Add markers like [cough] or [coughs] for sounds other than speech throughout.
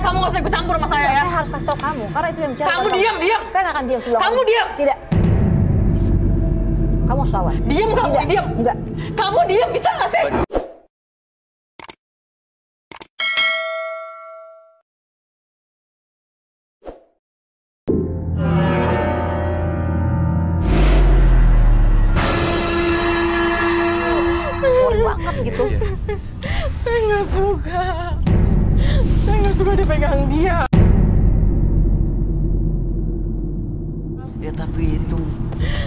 kamu nggak usah ikut campur sama saya ya. Saya harus kasih tahu kamu, karena itu yang bicara. Kamu diam, diam. Saya nggak akan diam sebelum Kamu diam. Tidak. Kamu harus lawan. Diam kamu, Tidak. diam. Enggak. Kamu diam bisa nggak sih? Banget gitu. Saya nggak suka. Suka dipegang dia. Ya tapi itu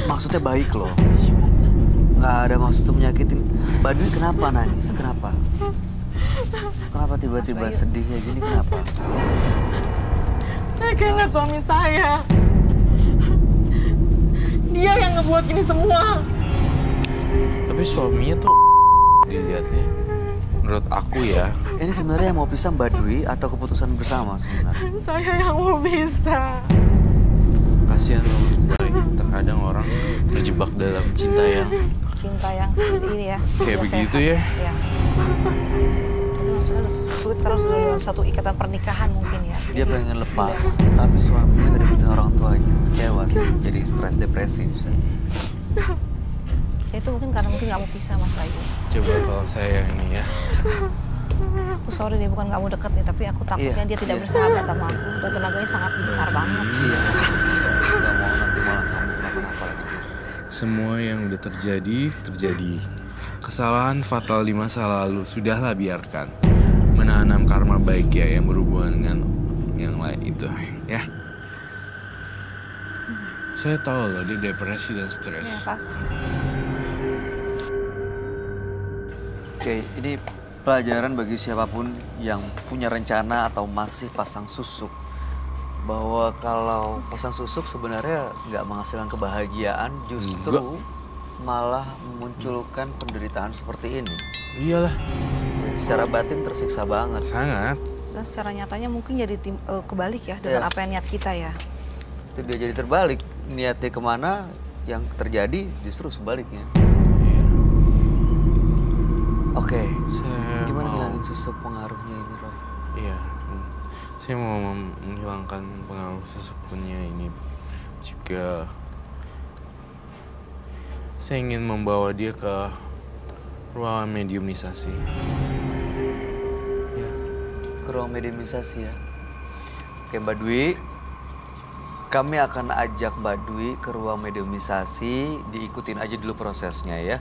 maksudnya baik loh. Nggak ada maksud untuk menyakitin. Badui kenapa nangis? Kenapa? Kenapa tiba-tiba sedih kayak gini? Kenapa? Saya keinget suami saya. Dia yang ngebuat ini semua. Tapi suaminya tuh dilihatnya. Menurut aku ya, Ini sebenarnya yang mau pisah Mbak Dwi atau keputusan bersama sebenarnya? [laughs] Saya yang mau bisa. kasihan loh Boy. Terkadang orang terjebak dalam cinta yang Cinta yang seperti ini ya. Kayak begitu sehat. ya. Tapi maksudnya udah sulit karena sudah dalam satu ikatan pernikahan mungkin ya. Dia pengen lepas, tapi suaminya gak deketin orang tuanya. Kecewa sih, jadi stres depresi bisa. [laughs] Ya itu mungkin karena mungkin nggak mau pisah Mas Bayu. coba kalau saya yang ini ya. Aku sorry nih bukan kamu deket nih, tapi aku takutnya Iya, dia tidak iya. bersahabat sama aku. Dan tenaganya sangat besar banget. Iya. Gak mau nanti malah kamu kenapa-napa lagi. Semua yang udah terjadi, terjadi. Kesalahan fatal di masa lalu, sudahlah biarkan. Menanam karma baik ya yang berhubungan dengan yang lain itu, ya. Saya tahu loh dia depresi dan Ya stres. pasti. Oke, ini pelajaran bagi siapa pun yang punya rencana atau masih pasang susuk bahwa kalau pasang susuk sebenarnya nggak menghasilkan kebahagiaan, justru Enggak. malah memunculkan penderitaan seperti ini. Iyalah, Secara batin tersiksa banget. sangat. Dan secara nyatanya mungkin jadi tim, eh, kebalik ya dengan Iya. apa yang niat kita ya. Itu dia jadi terbalik. Niatnya ke mana, yang terjadi justru sebaliknya. Oke, Saya gimana mau- ngilangin susuk pengaruhnya ini, Roy? Iya, saya mau menghilangkan pengaruh susukunnya ini juga. Saya ingin membawa dia ke ruangan mediumisasi. Ya, ke ruang mediumisasi ya. Oke Mbak Dwi, kami akan ajak Mbak Dwi ke ruang mediumisasi, diikutin aja dulu prosesnya ya.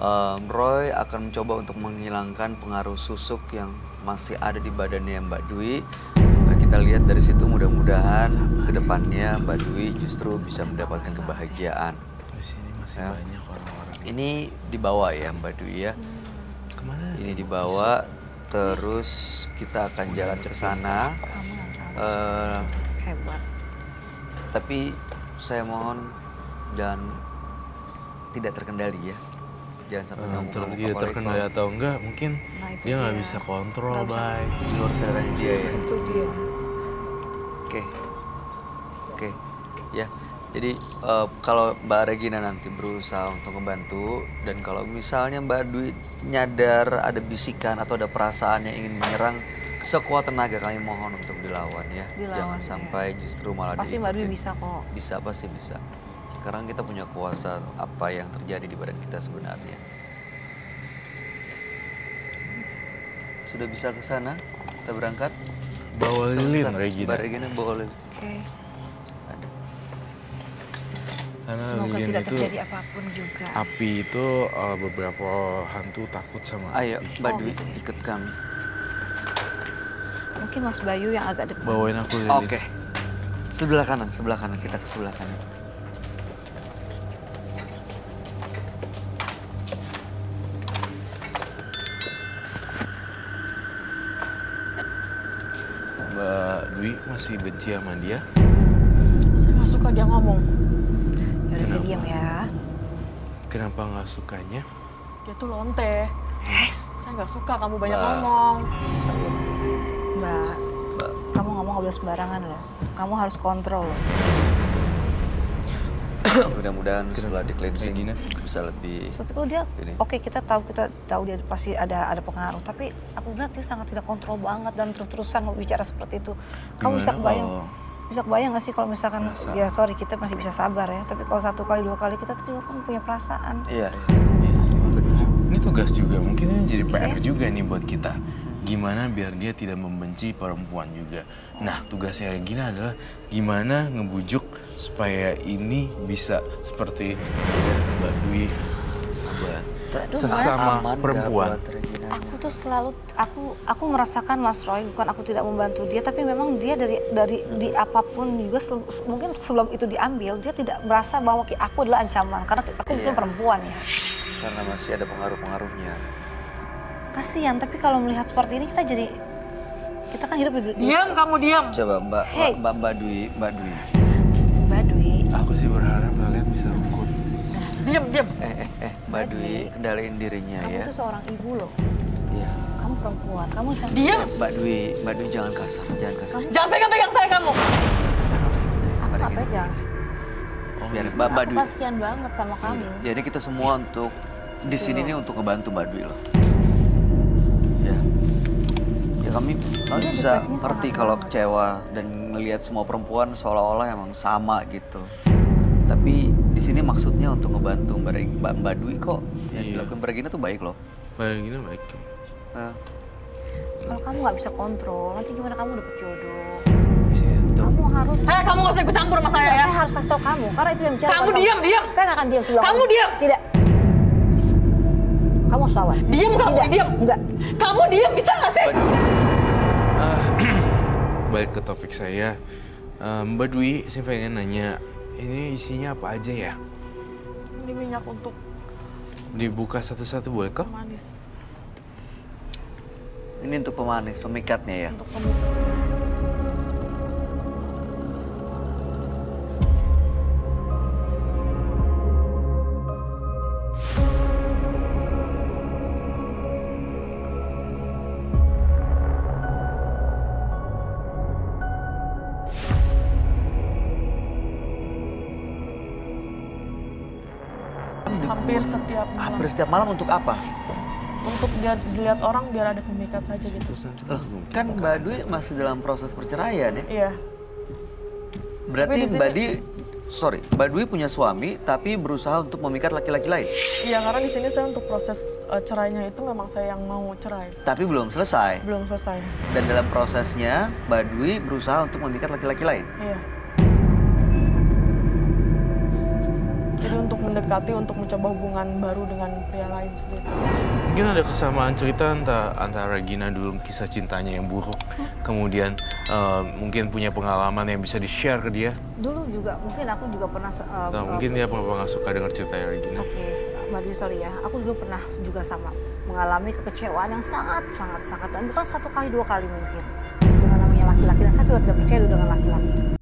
Em, Roy akan mencoba untuk menghilangkan pengaruh susuk yang masih ada di badannya Mbak Dwi. Nah, kita lihat dari situ mudah-mudahan ke depannya Mbak Dwi justru bisa mendapatkan kebahagiaan. di sini masih Ya. banyak orang-orang. Ini dibawa ya Mbak Dwi ya. Ke mana? Ini dibawa, terus kita akan jalan ke sana. Salah. Eh, Hebat. tapi saya mohon dan tidak terkendali ya. Jangan sampai Eh, kamu dia terkendali kalau atau enggak mungkin Nah, dia nggak bisa kontrol baik. di luar sadarnya dia ya. Itu dia. Oke, oke, ya. Jadi eh, kalau Mbak Regina nanti berusaha untuk membantu dan kalau misalnya Mbak Dwi nyadar ada bisikan atau ada perasaan yang ingin menyerang sekuat tenaga kami mohon untuk dilawan ya. Dilawan, Jangan ya. sampai justru malah Pasti Mbak Dwi bisa kok. Bisa pasti bisa. Sekarang kita punya kuasa apa yang terjadi di badan kita sebenarnya. Sudah bisa ke sana? Kita berangkat? Bawa lilin Sebentar, Regina. Mbak Regina bawa lilin. Oke. Ada. Karena Semoga lilin tidak itu terjadi apa pun juga. api itu eh, beberapa hantu takut sama Ayo, api. Mbak Oh, Dwi gitu ya. ikut kami. Mungkin Mas Bayu yang agak depan. Bawain aku lilin. Oke. Sebelah kanan, sebelah kanan. Kita ke sebelah kanan. Dwi masih benci sama dia. Saya nggak suka dia ngomong. Ya udah saya Kenapa? diam ya. Kenapa nggak sukanya? Dia tuh lonte. Yes. Saya nggak suka kamu banyak Mbak. ngomong. Sabar. Mbak, Mbak. kamu ngomong nggak boleh sembarangan loh. Kamu harus kontrol loh. [coughs] mudah-mudahan setelah di cleansing bisa lebih Maksudku dia Ini. oke kita tahu kita tahu dia pasti ada ada pengaruh tapi aku lihat dia sangat tidak kontrol banget dan terus-terusan mau bicara seperti itu kamu bisa Gimana kebayang kalau- bisa kebayang gak sih kalau misalkan Perasaan. ya sorry kita masih bisa sabar ya tapi kalau satu kali dua kali kita tuh juga kan punya perasaan iya Yes. Ini tugas juga, mungkin ini jadi PR Oke. juga nih buat kita. Gimana biar dia tidak membenci perempuan juga. Nah, tugasnya Regina adalah gimana ngebujuk supaya ini bisa seperti Mbak Dwi sahabat Aduh, sesama perempuan. aku tuh selalu aku aku merasakan Mas Roy bukan aku tidak membantu dia tapi memang dia dari dari di apa pun juga sel- mungkin sebelum itu diambil dia tidak merasa bahwa aku adalah ancaman karena aku mungkin Iya. perempuan ya karena masih ada pengaruh-pengaruhnya kasihan tapi kalau melihat seperti ini kita jadi kita kan hidup di di- Diam kamu diam. coba mbak Hey. mbak mbak Dwi mbak Dwi. Mbak Dwi. Aku sih berharap kalian bisa rukun. Diam, diam. eh eh eh mbak Dwi kendaliin dirinya kamu ya. tuh seorang ibu loh. Iya. Kamu perempuan kamu jangan Diam. mbak Dwi mbak Dwi jangan kasar jangan kasar. Jangan pegang-pegang saya kamu. aku nggak pegang. Biar mbak mbak aku Dwi. kasihan banget sama kamu. Jadi kita semua untuk di sini nih untuk ngebantu mbak Dwi loh ya kami kami bisa ngerti kalau kecewa dan ngelihat semua perempuan seolah-olah emang sama gitu tapi di sini maksudnya untuk ngebantu mbak, mbak, Dwi kok yang Iya. dilakukan mbak Regina tuh baik loh Mbak Regina baik tuh. Kalau kamu nggak bisa kontrol nanti gimana kamu dapet jodoh iya, betul. kamu harus Eh, kamu gak usah ikut campur sama saya ya. saya harus kasih tahu kamu karena itu yang bicara Kamu diam, diam. saya nggak akan diam sebelum Kamu diam. tidak kamu harus lawan Diam kamu, diam. enggak Kamu diam bisa gak sih? Balik ke topik saya. Eh, Mbak Dwi, saya pengen nanya, ini isinya apa aja ya? Ini minyak untuk Dibuka satu-satu boleh kok? manis. ini untuk pemanis pemikatnya ya Untuk pembuka. Hampir setiap malam. hampir setiap malam untuk apa Untuk biar dilihat orang biar ada pemikat saja gitu. Loh, kan mbak Dwi masih dalam proses perceraian ya Iya. berarti di mbak sini- Dwi sorry mbak Dwi punya suami tapi berusaha untuk memikat laki-laki lain Iya, karena di sini saya untuk proses eh, cerainya itu memang saya yang mau cerai. tapi belum selesai Belum selesai. dan dalam prosesnya mbak Dwi berusaha untuk memikat laki-laki lain Iya. Mendekati, untuk mencoba hubungan baru dengan pria lain seperti itu. Mungkin ada kesamaan cerita antara, antara Regina dulu kisah cintanya yang buruk, kemudian eh, mungkin punya pengalaman yang bisa di-share ke dia. dulu juga mungkin aku juga pernah uh, uh, mungkin dia pernah nggak suka dengar cerita Regina. Oke, Mbak Dwi sorry ya. Aku dulu pernah juga sama mengalami kekecewaan yang sangat sangat sangat dan bukan satu kali dua kali mungkin dengan namanya laki-laki dan saya sudah tidak percaya dulu dengan laki-laki.